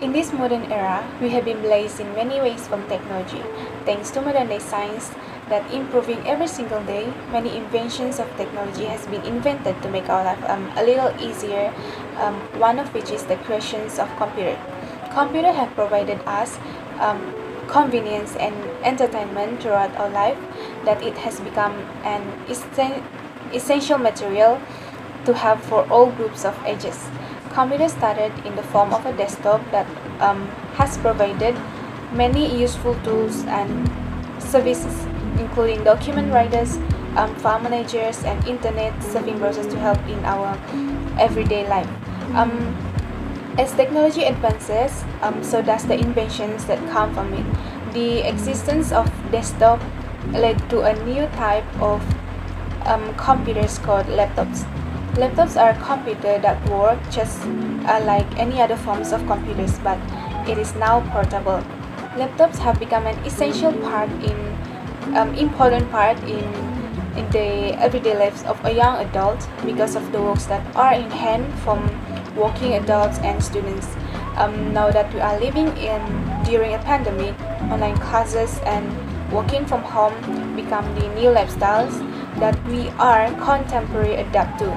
In this modern era, we have been blessed in many ways from technology. Thanks to modern day science that improving every single day, many inventions of technology has been invented to make our life um, a little easier. Um, one of which is the creations of computer. Computer have provided us um, convenience and entertainment throughout our life that it has become an essen- essential material to have for all groups of ages. Computer started in the form of a desktop that um, has provided many useful tools and services, including document writers, um, file managers, and internet surfing browsers to help in our everyday life. Um, as technology advances, um, so does the inventions that come from it. The existence of desktop led to a new type of um, computers called laptops. Laptops are computers that work just uh, like any other forms of computers, but it is now portable. Laptops have become an essential part in um, important part in in the everyday lives of a young adult because of the works that are in hand from working adults and students. Um, now that we are living in during a pandemic, online classes and working from home become the new lifestyles that we are contemporary adapt to,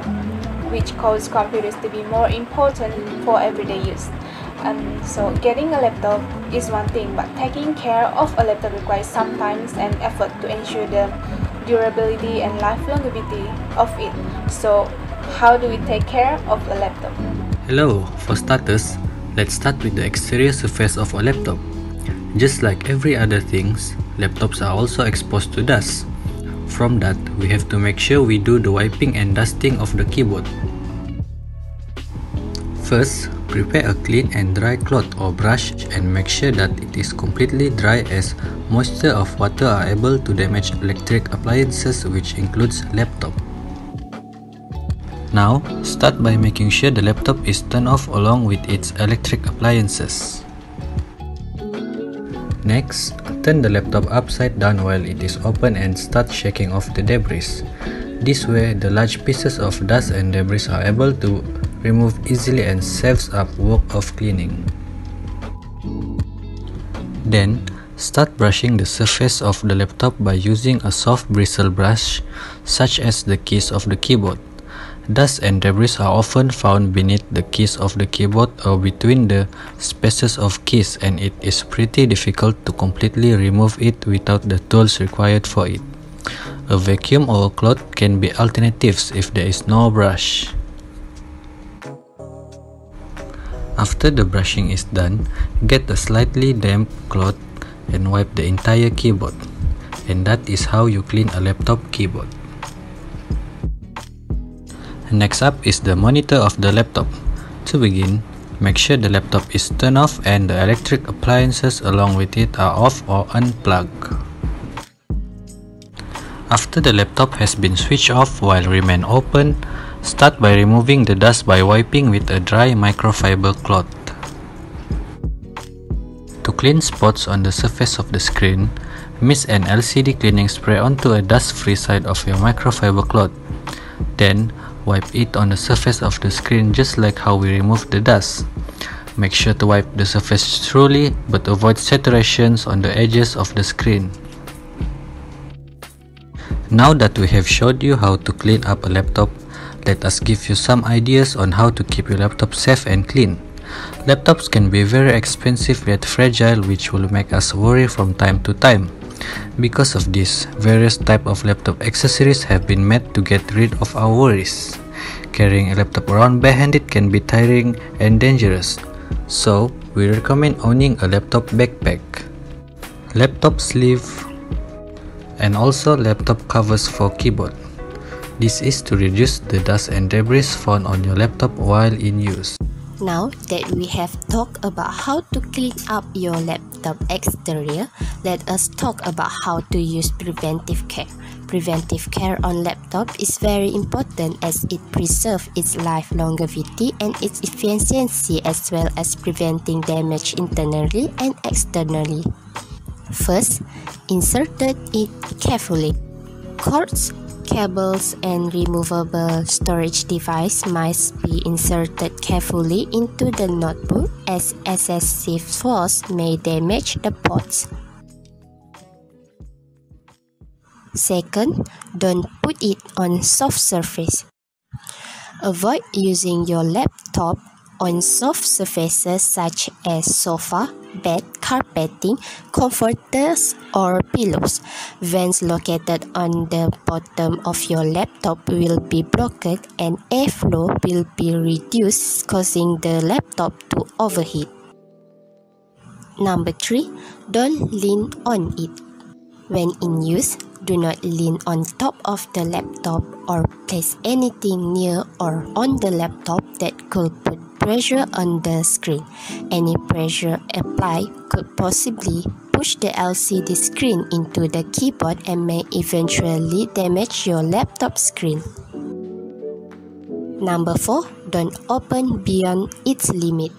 which cause computers to be more important for everyday use. Um, so getting a laptop is one thing, but taking care of a laptop requires some time and effort to ensure the durability and life longevity of it. So how do we take care of a laptop? Hello, for starters, let's start with the exterior surface of a laptop. Just like every other things, laptops are also exposed to dust. From that, we have to make sure we do the wiping and dusting of the keyboard. First, prepare a clean and dry cloth or brush and make sure that it is completely dry as moisture of water are able to damage electric appliances which includes laptop. Now, start by making sure the laptop is turned off along with its electric appliances. Next, turn the laptop upside down while it is open and start shaking off the debris. This way, the large pieces of dust and debris are able to remove easily and saves up work of cleaning. Then, start brushing the surface of the laptop by using a soft bristle brush such as the keys of the keyboard. Dust and debris are often found beneath the keys of the keyboard or between the spaces of keys and it is pretty difficult to completely remove it without the tools required for it. A vacuum or a cloth can be alternatives if there is no brush. After the brushing is done, get a slightly damp cloth and wipe the entire keyboard. And that is how you clean a laptop keyboard. Next up is the monitor of the laptop. To begin, make sure the laptop is turned off and the electric appliances along with it are off or unplugged. After the laptop has been switched off while remain open, start by removing the dust by wiping with a dry microfiber cloth. To clean spots on the surface of the screen, mist an LCD cleaning spray onto a dust-free side of your microfiber cloth. Then, wipe it on the surface of the screen just like how we remove the dust. Make sure to wipe the surface thoroughly but avoid saturations on the edges of the screen. Now that we have showed you how to clean up a laptop, let us give you some ideas on how to keep your laptop safe and clean. Laptops can be very expensive yet fragile which will make us worry from time to time. Because of this, various type of laptop accessories have been made to get rid of our worries. Carrying a laptop around barehanded can be tiring and dangerous, so we recommend owning a laptop backpack, laptop sleeve, and also laptop covers for keyboard. This is to reduce the dust and debris found on your laptop while in use. Now that we have talked about how to clean up your laptop exterior, let us talk about how to use preventive care. Preventive care on laptop is very important as it preserves its life longevity and its efficiency as well as preventing damage internally and externally. First, insert it carefully. Cords cables and removable storage device must be inserted carefully into the notebook as excessive force may damage the ports. Second, don't put it on soft surface. Avoid using your laptop on soft surfaces such as sofa, bed, carpeting, comforters, or pillows. Vents located on the bottom of your laptop will be blocked and airflow will be reduced, causing the laptop to overheat. Number 3. Don't lean on it. When in use, do not lean on top of the laptop or place anything near or on the laptop that could put pressure on the screen. Any pressure applied could possibly push the LCD screen into the keyboard and may eventually damage your laptop screen. Number 4. Don't open beyond its limit.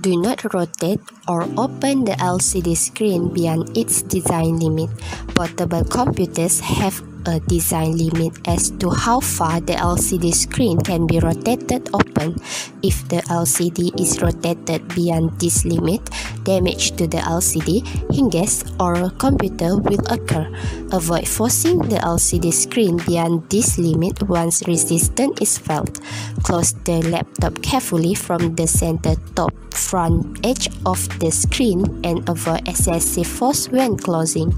Do not rotate or open the LCD screen beyond its design limit. Portable computers have a design limit as to how far the LCD screen can be rotated open. If the LCD is rotated beyond this limit, damage to the LCD, hinges, or computer will occur. Avoid forcing the LCD screen beyond this limit once resistance is felt. Close the laptop carefully from the center top front edge of the screen and avoid excessive force when closing.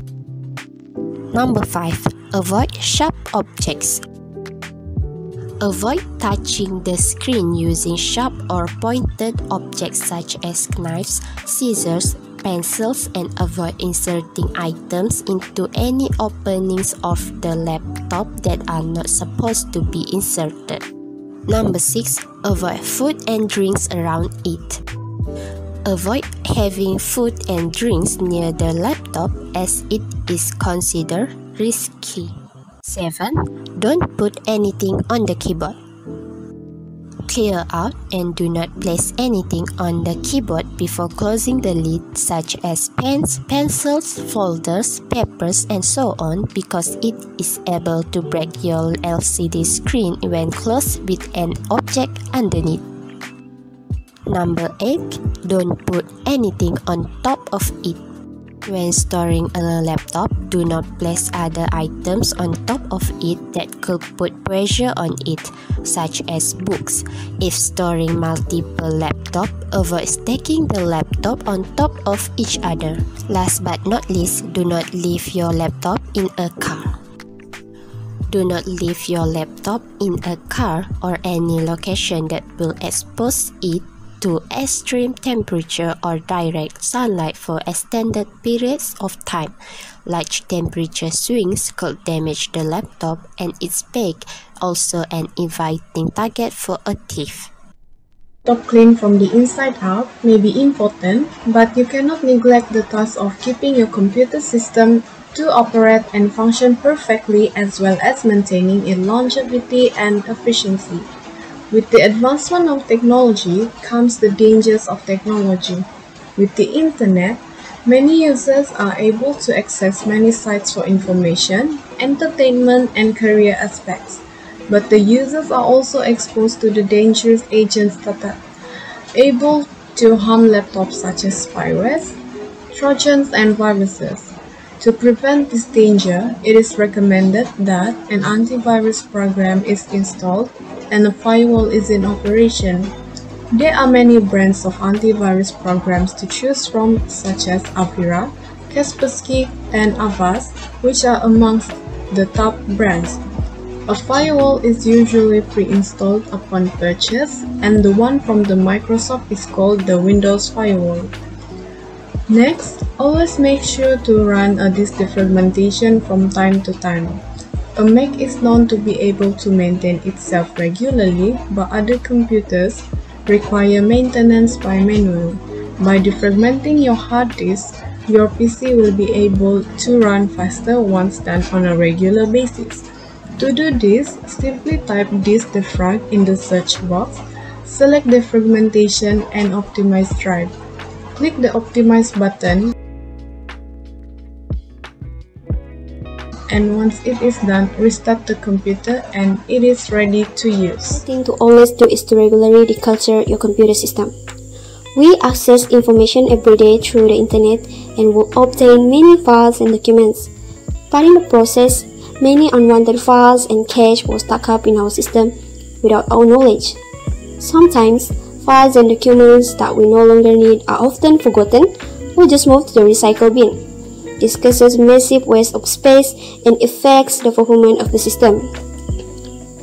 Number 5. Avoid sharp objects. Avoid touching the screen using sharp or pointed objects such as knives, scissors, pencils, and avoid inserting items into any openings of the laptop that are not supposed to be inserted. Number 6. Avoid food and drinks around it. Avoid having food and drinks near the laptop as it is considered risky. 7. Don't put anything on the keyboard. Clear out and do not place anything on the keyboard before closing the lid such as pens, pencils, folders, papers and so on because it is able to break your LCD screen when closed with an object underneath. Number 8. Don't put anything on top of it. When storing a laptop, do not place other items on top of it that could put pressure on it, such as books. If storing multiple laptops, avoid stacking the laptop on top of each other. Last but not least, do not leave your laptop in a car. Do not leave your laptop in a car or any location that will expose it to extreme temperature or direct sunlight for extended periods of time. Large temperature swings could damage the laptop and its back, also an inviting target for a thief. Top clean from the inside out may be important, but you cannot neglect the task of keeping your computer system to operate and function perfectly as well as maintaining its longevity and efficiency. With the advancement of technology comes the dangers of technology. With the internet, many users are able to access many sites for information, entertainment, and career aspects. But the users are also exposed to the dangerous agents that are able to harm laptops such as spywares, trojans, and viruses. To prevent this danger, it is recommended that an antivirus program is installed and a firewall is in operation. There are many brands of antivirus programs to choose from such as Avira, Kaspersky, and Avast, which are amongst the top brands. A firewall is usually pre-installed upon purchase and the one from the Microsoft is called the Windows Firewall. Next, always make sure to run a disk defragmentation from time to time. A Mac is known to be able to maintain itself regularly, but other computers require maintenance by manual. By defragmenting your hard disk, your PC will be able to run faster once done on a regular basis. To do this, simply type disk defrag in the search box, select defragmentation and optimize drive. Click the Optimize button and once it is done, restart the computer and it is ready to use. The thing to always do is to regularly declutter your computer system. We access information every day through the internet and will obtain many files and documents. But in the process, many unwanted files and cache will stack up in our system without our knowledge. Sometimes, files and documents that we no longer need are often forgotten or just moved to the recycle bin. This causes massive waste of space and affects the performance of the system.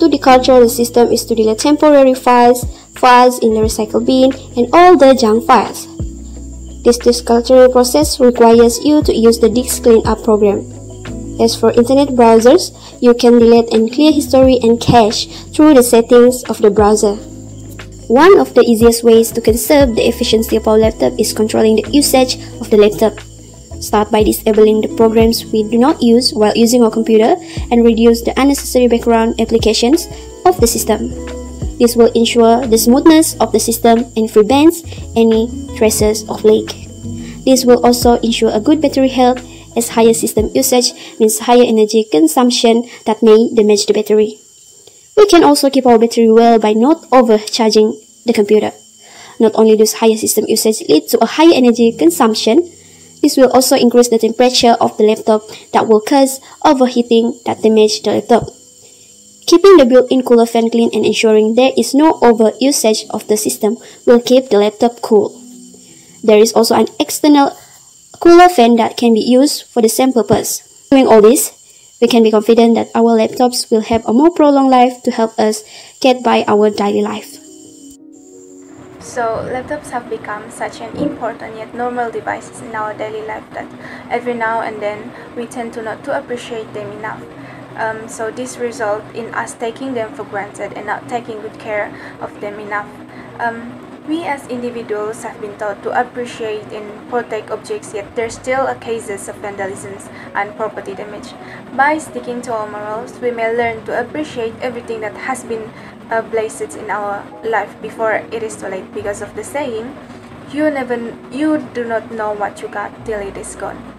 To deculture the system is to delete temporary files, files in the recycle bin, and all the junk files. This deculturing process requires you to use the disk cleanup program. As for internet browsers, you can delete and clear history and cache through the settings of the browser. One of the easiest ways to conserve the efficiency of our laptop is controlling the usage of the laptop. Start by disabling the programs we do not use while using our computer and reduce the unnecessary background applications of the system. This will ensure the smoothness of the system and prevents any traces of leak. This will also ensure a good battery health as higher system usage means higher energy consumption that may damage the battery. We can also keep our battery well by not overcharging the computer. Not only does higher system usage lead to a higher energy consumption, this will also increase the temperature of the laptop that will cause overheating that damage the laptop. Keeping the built-in cooler fan clean and ensuring there is no over-usage of the system will keep the laptop cool. There is also an external cooler fan that can be used for the same purpose. Doing all this, we can be confident that our laptops will have a more prolonged life to help us get by our daily life. So, laptops have become such an important yet normal device in our daily life that every now and then we tend to not to appreciate them enough. Um, so this results in us taking them for granted and not taking good care of them enough. Um, we as individuals have been taught to appreciate and protect objects, yet there still are cases of vandalism and property damage. By sticking to our morals, we may learn to appreciate everything that has been uh, blazed in our life before it is too late because of the saying, you never you do not know what you got till it is gone.